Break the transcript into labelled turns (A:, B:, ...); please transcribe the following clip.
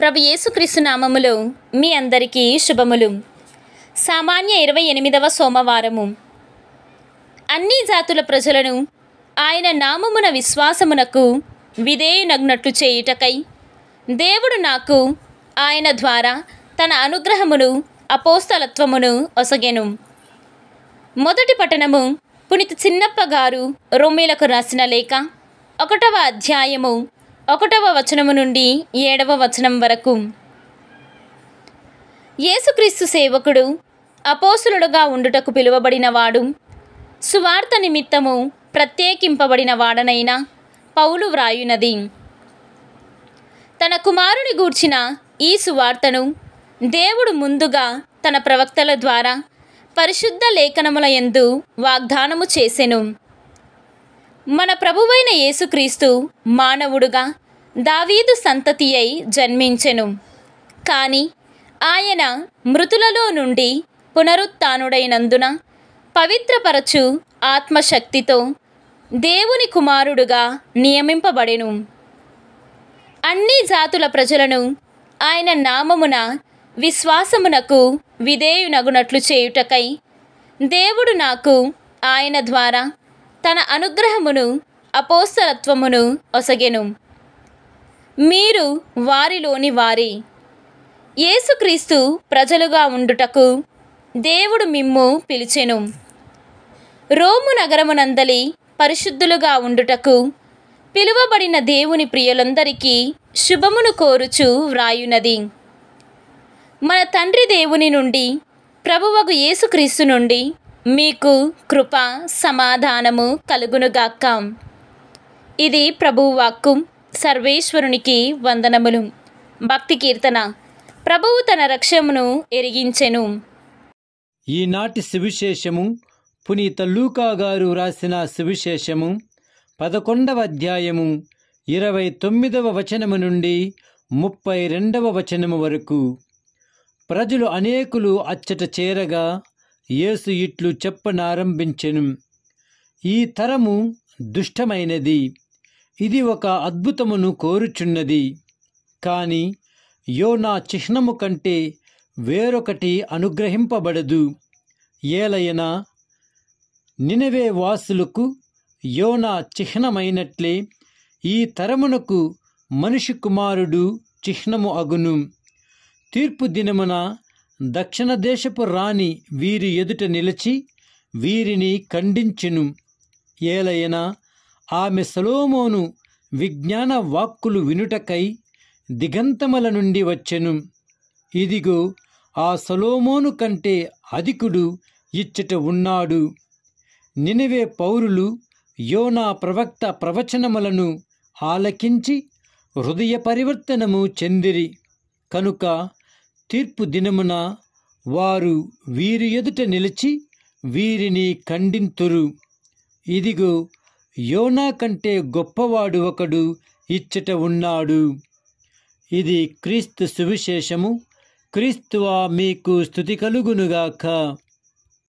A: ప్రభు యేసుక్రీస్తు నామములో మీ అందరికీ శుభములు. సామాన్య ఇరవై ఎనిమిదవ సోమవారము. అన్ని జాతుల ప్రజలను ఆయన నామమున విశ్వాసమునకు విధేయునగ్నట్లు చేయుటకై దేవుడు నాకు ఆయన ద్వారా తన అనుగ్రహమును అపోస్తలత్వమును ఒసగెను. మొదటి పట్టణము పునిత చిన్నప్ప గారు రొమ్మీలకు రాసిన లేఖ ఒకటవ అధ్యాయము ఒకటవ వచనము నుండి ఏడవ వచనం వరకు. యేసుక్రీస్తు సేవకుడు అపోసులుడుగా ఉండుటకు పిలువబడినవాడు సువార్త నిమిత్తము ప్రత్యేకింపబడిన వాడనైన పౌలు వ్రాయునది. తన కుమారుని గూర్చిన ఈ సువార్తను దేవుడు ముందుగా తన ప్రవక్తల ద్వారా పరిశుద్ధ లేఖనముల యందు వాగ్దానము చేసెను. మన ప్రభువైన యేసుక్రీస్తు మానవుడుగా దావీదు సంతతి అయి జన్మించెను. కానీ ఆయన మృతులలో నుండి పునరుత్నుడైనందున పవిత్రపరచు ఆత్మశక్తితో దేవుని కుమారుడుగా నియమింపబడెను. అన్ని జాతుల ప్రజలను ఆయన నామమున విశ్వాసమునకు విధేయునగునట్లు చేయుటకై దేవుడు నాకు ఆయన ద్వారా తన అనుగ్రహమును అపోస్తలత్వమును ఒసగెను. మీరు వారిలోని వారి. యేసుక్రీస్తు ప్రజలుగా ఉండుటకు దేవుడు మిమ్ము పిలిచెను. రోము నగరమునందలి పరిశుద్ధులుగా ఉండుటకు పిలువబడిన దేవుని ప్రియులందరికీ శుభమును కోరుచు వ్రాయునది. మన తండ్రి దేవుని నుండి ప్రభువగు యేసుక్రీస్తు నుండి మీకు కృప సమాధానము కలుగునుగాక. ఇది ప్రభువాక్కు సర్వేశ్వరునికి వందనములు. భక్తి కీర్తన. ప్రభువు తన రక్షమును ఎరిగించెను.
B: ఈనాటి సువిశేషము పునీత లూకా గారు రాసిన సువిశేషము పదకొండవ అధ్యాయము ఇరవై తొమ్మిదవ వచనము నుండి ముప్పై రెండవ వచనము వరకు. ప్రజలు అనేకులు అచ్చట చేరగా యేసు ఇట్లు చెప్పనారంభించెను. ఈ తరము దుష్టమైనది. ఇది ఒక అద్భుతమును కోరుచున్నది. కాని యోనా చిహ్నము కంటే వేరొకటి అనుగ్రహింపబడదు. ఏలయనా నినవే వాసులకు యోనా చిహ్నమైనట్లే ఈ తరమునకు మనిషి కుమారుడు చిహ్నము అగును. తీర్పు దినమున దక్షిణ దేశపు రాణి వీరి ఎదుట నిలిచి వీరిని ఖండించెను. ఏలైనా ఆమె సలోమోను విజ్ఞాన వాక్కులు వినుటకై దిగంతముల నుండి వచ్చెను. ఇదిగో ఆ సలోమోను కంటే అధికుడు ఇచ్చట ఉన్నాడు. నినివే పౌరులు యోనా ప్రవక్త ప్రవచనములను ఆలకించి హృదయ పరివర్తనము చెందిరి. కనుక తీర్పు దినమున వారు వీరి ఎదుట నిలిచి వీరిని ఖండింతురు. ఇదిగో యోనా కంటే గొప్పవాడు ఒకడు ఇచ్చట ఉన్నాడు. ఇది క్రీస్తు సువిశేషము. క్రీస్తువా మీకు స్థుతి కలుగునుగాక.